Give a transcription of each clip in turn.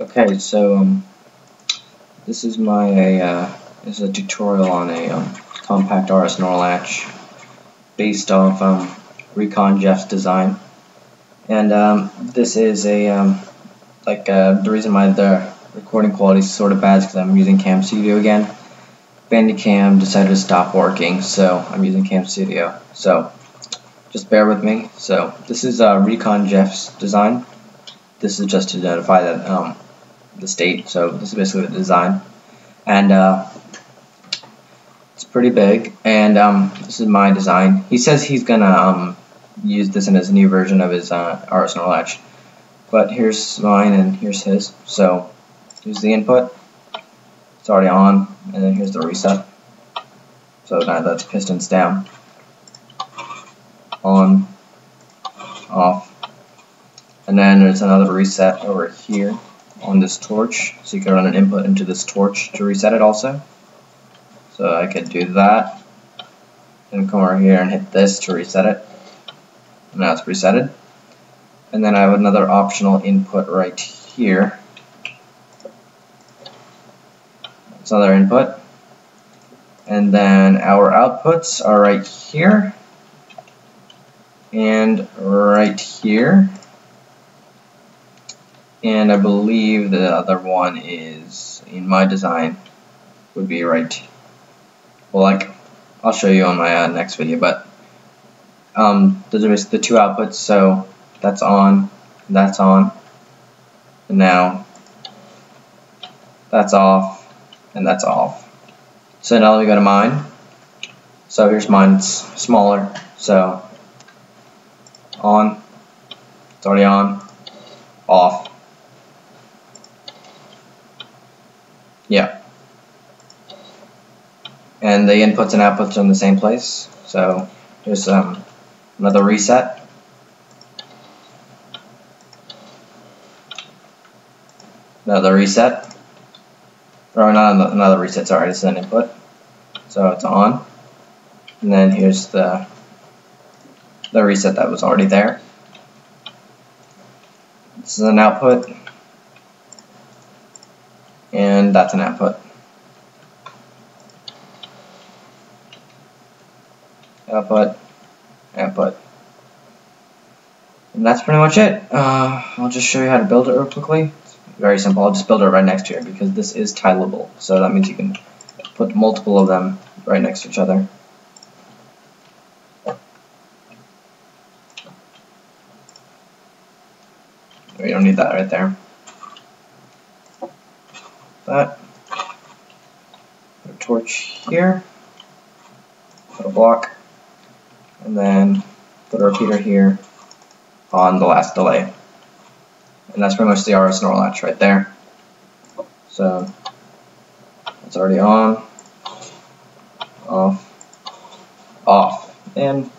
Okay, so um, this is my uh, this is a tutorial on a um, compact RS NOR latch based off um, ReconJeff's design, and um, this is a um, like uh, the reason why the recording quality is sort of bad is because I'm using Cam Studio again. Bandicam decided to stop working, so I'm using Cam Studio. So just bear with me. So this is uh, ReconJeff's design. This is just to identify that um, the state. So this is basically the design, and uh, it's pretty big. And um, this is my design. He says he's gonna um, use this in his new version of his uh, RS NOR latch. But here's mine and here's his. So here's the input. It's already on, and then here's the reset. So now that's pistons down, on, off, and then there's another reset over here on this torch. So you can run an input into this torch to reset it also. So I could do that. And come over here and hit this to reset it. Now it's resetted. And then I have another optional input right here. It's another input. And then our outputs are right here. And right here and I believe the other one is in my design would be right. Well like I'll show you on my uh, next video but um, those are the two outputs so that's on that's on and now that's off and that's off. So now let me go to mine. So here's mine it's smaller so on it's already on off Yeah. And the inputs and outputs are in the same place. So here's um, another reset. Another reset. Or not another reset, sorry, this is an input. So it's on. And then here's the the reset that was already there. This is an output and that's an output. Output, output. And that's pretty much it. Uh, I'll just show you how to build it real quickly. It's very simple. I'll just build it right next to it because this is tileable. So that means you can put multiple of them right next to each other. We don't need that right there that. Put a torch here. Put a block. And then put a repeater here on the last delay. And that's pretty much the RS NOR latch right there. So it's already on, off, off. And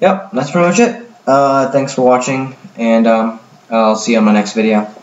yep, that's pretty much it. Uh, thanks for watching, and um, I'll see you on my next video.